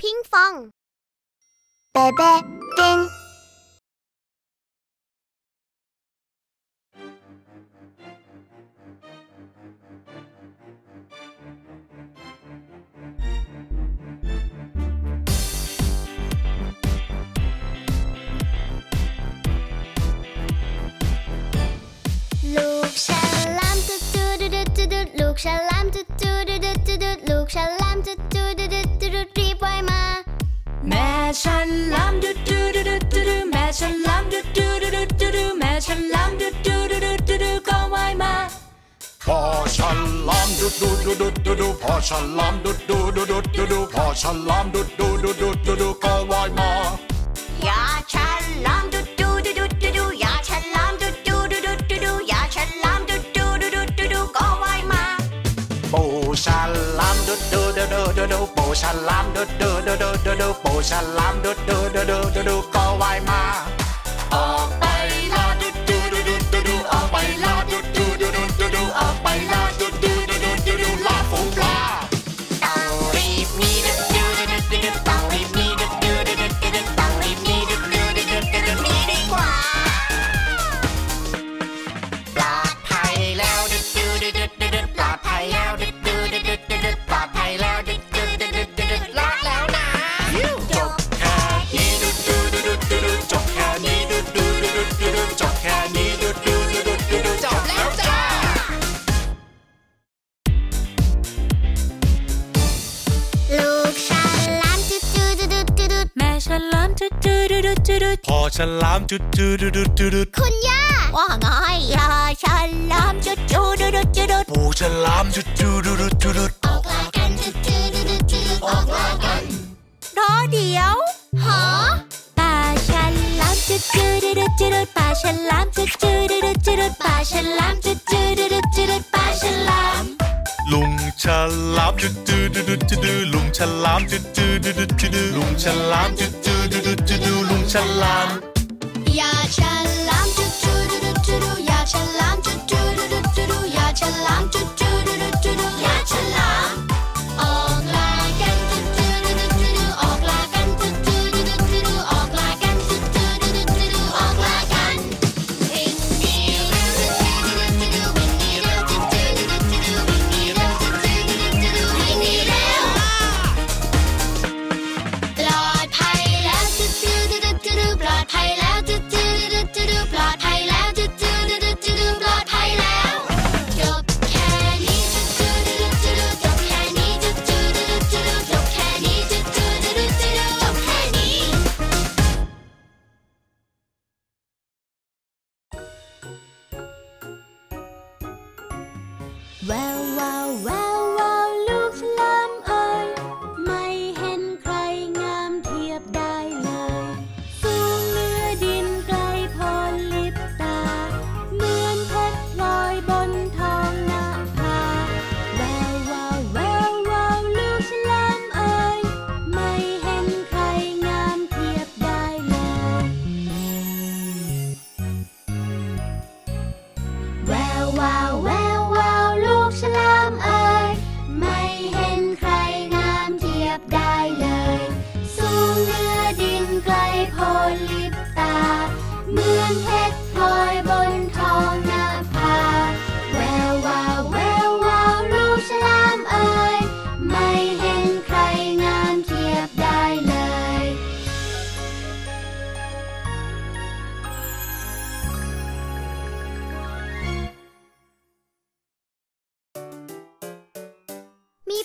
พิงฟองเบเบ้ติงฉลามดุ ดดูดูดูดูดูพอฉลามดุดดูดูดูดูดูก็ว่ายมาอย่ ฉลามดูดูดูดูดูดูปูฉลามดูดดูดูดูดูดูก็ว่ายมา พอฉลามจุดจุดจุดจุดคุณย่าว่าไงยาฉลามจุดจุดจุดจุดปูฉลามจุดจุดจุดจุดออกลากันจุดจุดจุดจุดออกลากันรอเดี๋ยวหอปลาฉลามจุดจุดจุดจุดปลาฉลามจุดจุดจุดจุดปลาฉลามจุดจุดจุดจุดปลาฉลามลุงฉลามจุดจุดจุดจุดลุงฉลามจุดจุดจุดจุดลุงฉลามจุดจุดจุดจุดลุง ฉลามอย่าฉลามจุดจุดจุดจุดอย่าฉลามจุดจุดจุดจุดอย่าฉลามจุดจุดจุดจุ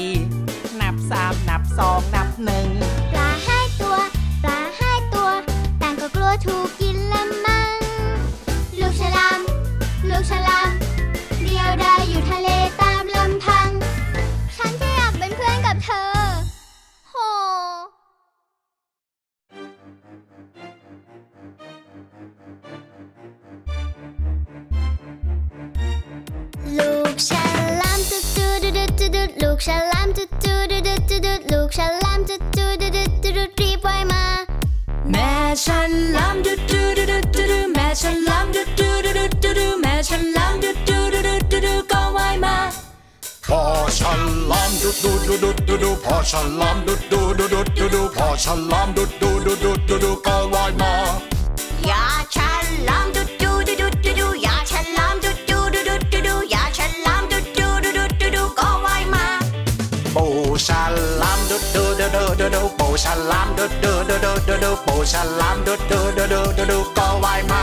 ี่นับสามนับสองนับหนึ่งปลาห้าตัวปลาห้าตัวแต่างก็กลัวถูกกินละมั้งลูกฉลาม ลูกฉลาม ฉันลำดุดูดูดูดูดูแม่ฉันลำดุดูดูดูดูดูแม่ฉันลำดุดูดูดูดูดูก็ว่ายมาพอฉันลำดุดูดูดูดูดูพอฉันลำดุดูดูดูดูดูพอฉันลำดุดูดูดูดูดูก็ ลามเด้อเด้อเด้อเด้อเด้อปูฉลามด้อเด้อเด้อเด้ก็ว่ายมา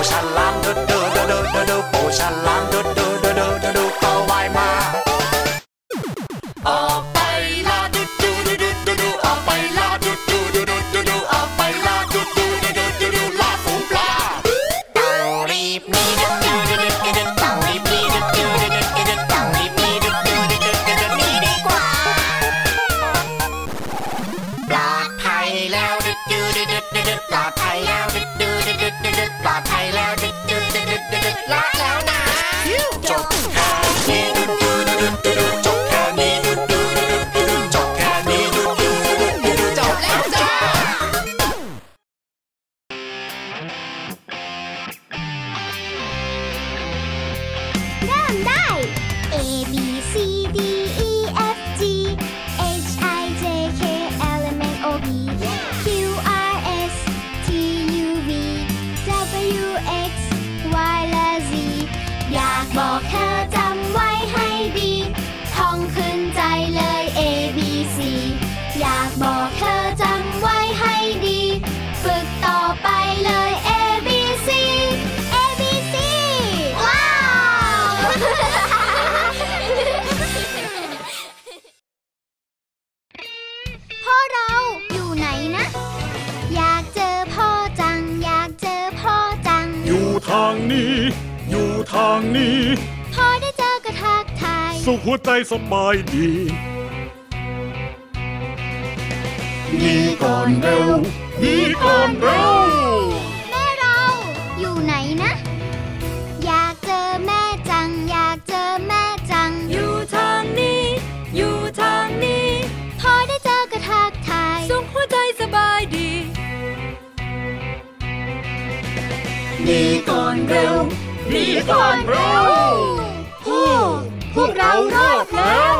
wish I lied. สุหัวใจสบายดี ดีก่อนเร็ว ดีก่อนเร็ว แม่เราอยู่ไหนนะ อยากเจอแม่จัง อยากเจอแม่จัง อยู่ทางนี้ อยู่ทางนี้ พอได้เจอกรทักทยสุขหัวใจสบายดี ดีก่อนเร็ว ดีก่อนเร็ว พวกเรารอดแล้ว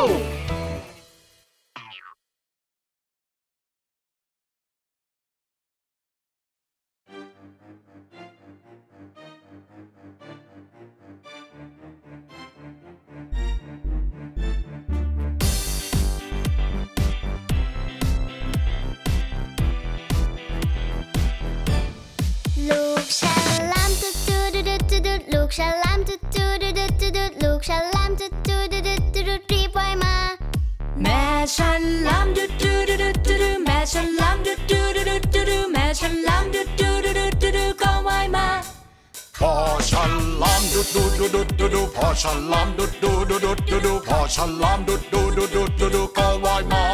แมฉันล้ำดูดูดูดูดูดูแม่ฉันล้ำดูดูดูดูดูดูแม่ฉันล้ำดูดูดูดูดูดูก็ว่ายมาพอฉันล้ำดุดูดูดูดูดูพอฉันล้ำดุดูดูดูดูดูพอฉันล้ำดุดูดูดูดูดูก็ว่ายมา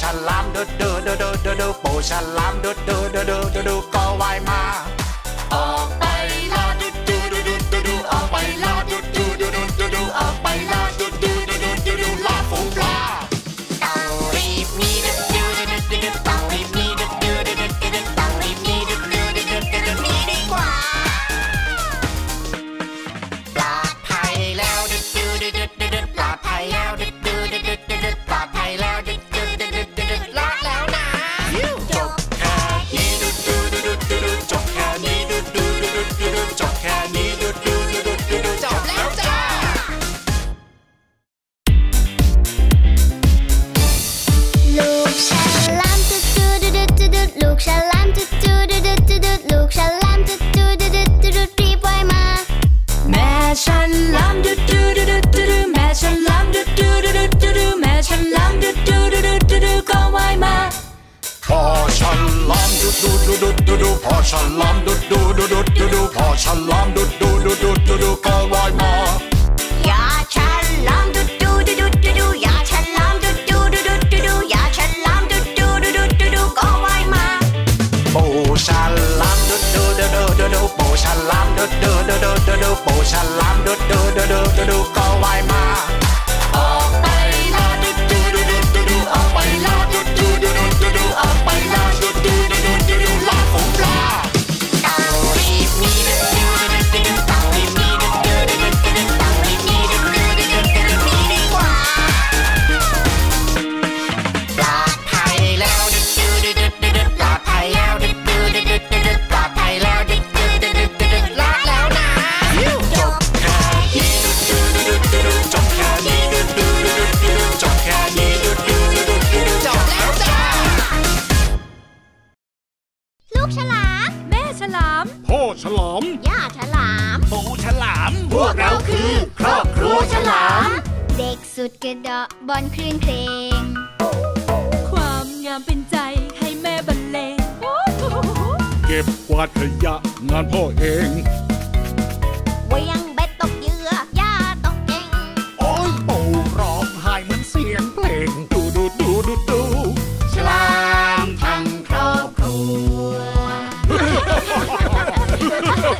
ฉลามดูดูดูดูดูปูฉลามดูดูดูดูดูก็ว่ายมา ดูดูดูดูดูพอฉลามดูดูดูดูดูดูพอฉลามดูดูดูดูดูดูก็ลอยมาอย่าฉลามดูดูดูดูดูดูอยาฉลามดูดูดูดูดูดูอยาฉลามดูดูดูดูดูดูก็ลอยมาปูชลามดูดูดูดูดูดูปูฉลามดูดูดูดูดูดูปูฉลามดูดูดูดูดูดูก็ลอยมา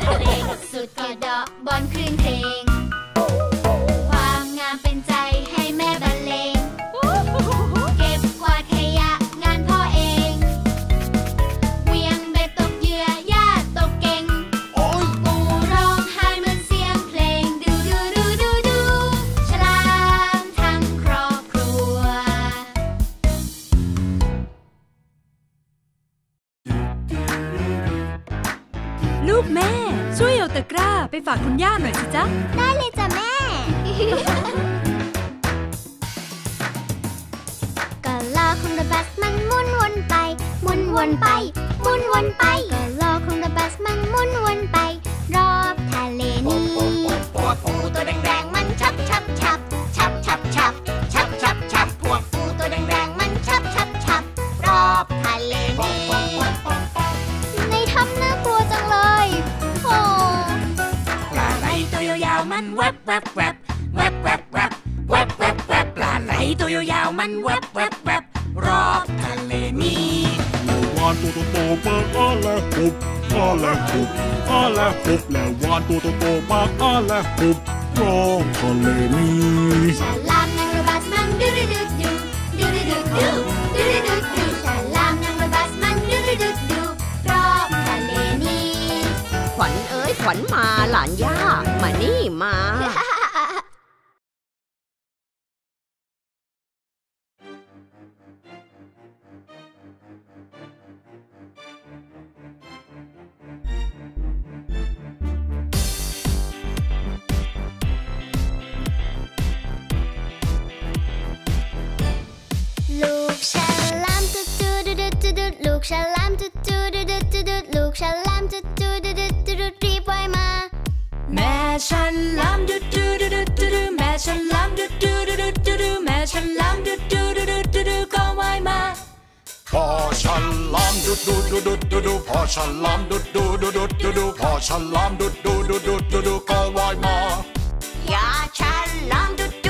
好きだ แม่ฉันล้ำดุดดูดูดูดูดูแม่ฉันล้ำดุดดูดูดูดูดูแม่ฉันล้ำดุดดูดูดูดูดูก็ว่ายมาพอฉันล้ำดุดดูดูดูดูดูพอฉันล้ำดุดดูดูดูดูดูพอฉันล้ำดุดดูดูดูดูดูก็ว่ายมาอย่าฉันล้ำดุด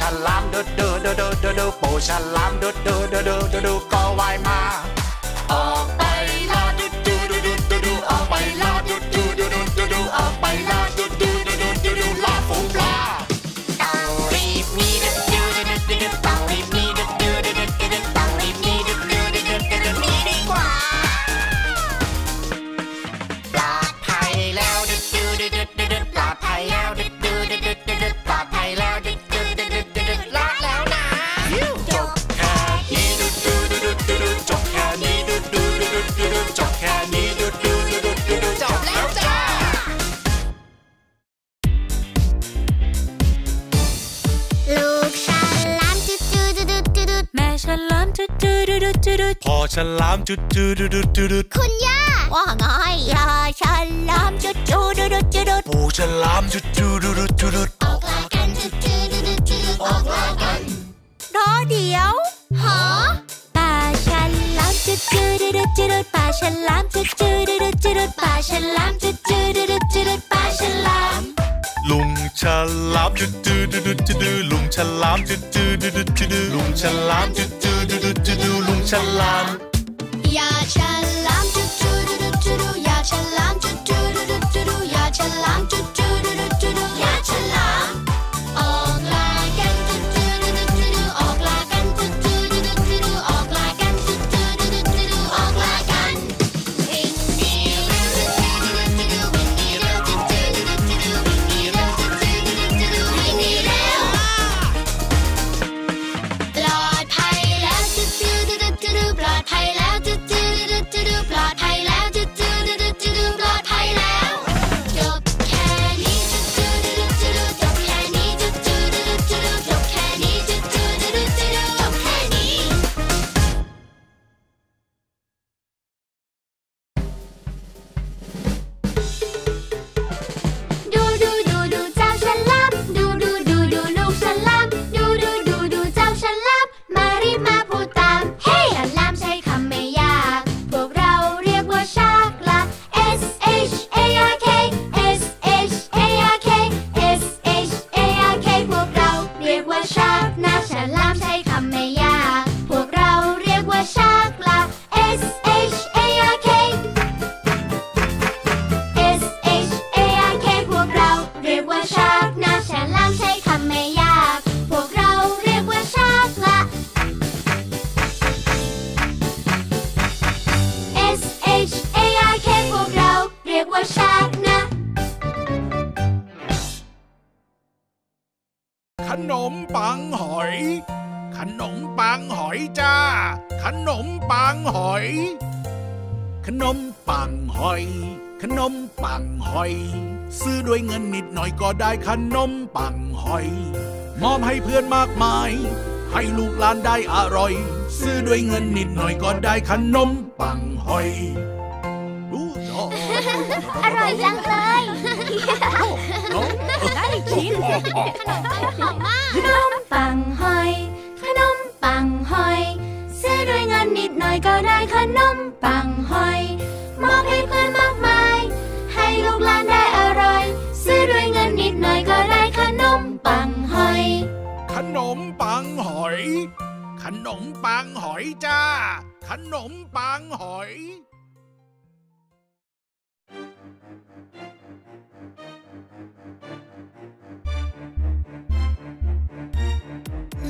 ฉลามเดูดูดูดูดูดูปูฉลามดูดูดูดูดูดูก็ว่ายมาออก จุดจุดจุดจุดพอฉลามจุดจุดจุดจุดคุณย่าว่าไงยาฉลามจุดจุดจุดจุดปูฉลามจุดจุดจุดจุดออกลากันจุดจุดจุดจุดออกลากันรอเดี๋ยวหอปลาฉลามจุดจุดจุดจุดปลาฉลามจุดจุดจุดจุดปลาฉลามจุดจุดจุดจุดปลาฉลาม ลุงฉลามจุดจืดจุดจืดลุงฉลามจุดจืดจุดจืดลุงฉลามจุดจืดจุดจืดลุงฉลามอย่าฉลามจุดจืดจุดจืดอย่าฉลามจุดจืดจุดจืดอย่าฉลามจุด หน่อยก็ได้ขนมปังหอย มอบให้เพื่อนมากมาย ให้ลูกหลานได้อร่อย ซื้อด้วยเงินนิดหน่อยก็ได้ขนมปังหอยรู้เหรออร่อยจังเลยได้ชิมขนมปังหอย ขนมปังหอย ซื้อด้วยเงินนิดหน่อยก็ได้ขนมปังหอย มอบให้เพื่อนมากมาย นมปังหอย ขนมปังหอยจ้า ขนมปังหอย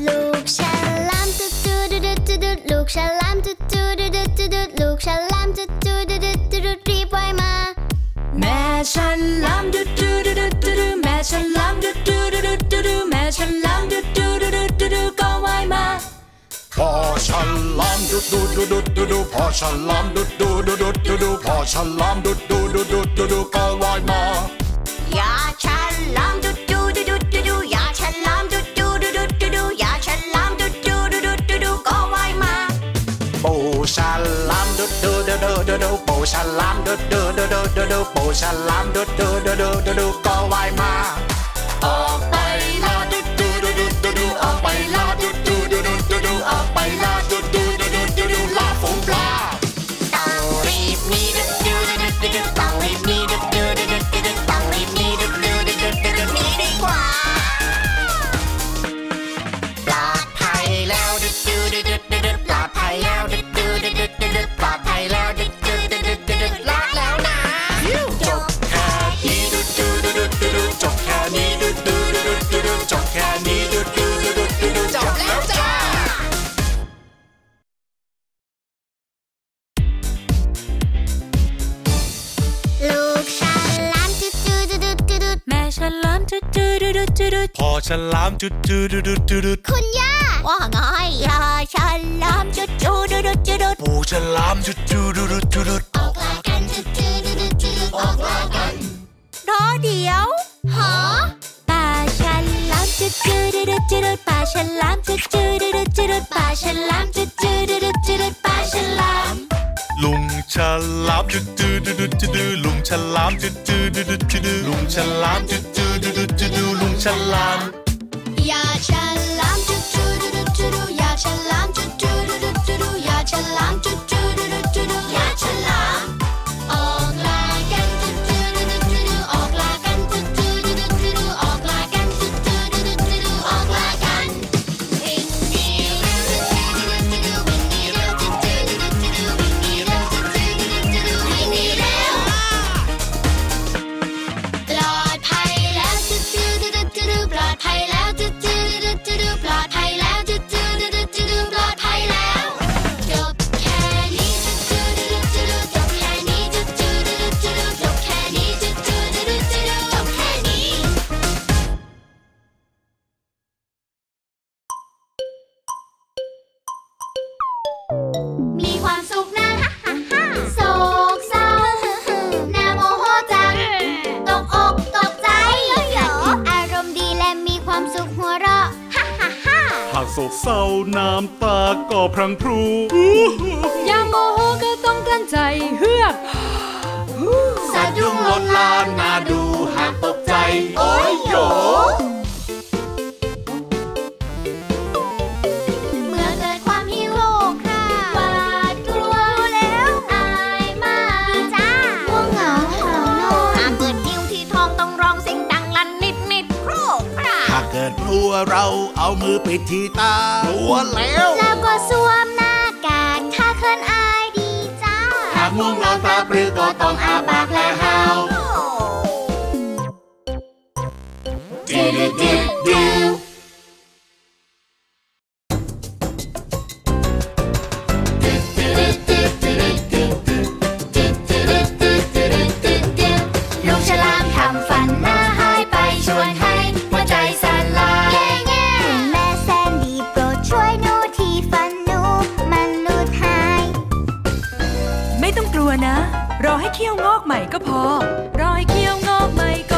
ลูกฉลามจุดจุดจุดจุดจุดลูกฉลามจุดจุดจุดจุดจุดลูกฉลามจุดจุดจุดจุด ม่ฉันลามดูดูดูดูดูดูแม่ฉันลามดูดูดูดูดูดูแม่ฉันลามดูดูดูดูดูดูก็ว่ายมาพอฉันลามดุดดูดูดูดูดูพอฉันลามดุดดูดูดูดูดูพอฉันลามดุดดูดูดูดูดูก็ว่ายมา ฉลามดุดดูดูดูดูดูปูฉลามดุดดูดูดูดู ฉลามจุดจุดจุดจุดคุณย่าว่าไงย่าฉลามจุดจุดจุดจุดปูฉลามจุดจุดจุดจุดออกลากันจุดจุดจุดจุดออกลากันรอเดียวหอป่าฉลามจุดจุดจุดจุดป่าฉลามจุดจุดจุดจุดป่าฉลามจุดจุดจุดจุดป่าฉลามลุงฉลามจุดจุดจุดจุดลุงฉลามจุดจุดจุดจุดลุงฉลามจุดจุดจุดจุดลุงฉลาม 呀，全来。 ดครัวเราเอามือปิดที่ตาคลัวแล้ว แล้วก็สวมหน้ากากถ้าเขินอายดีจ้าหากง่งนอนตาปลือก็ต้องอาบากและหาว oh. รัวนะ รอให้เคี่ยวงอกใหม่ก็พอ รอให้เคี่ยวงอกใหม่ก็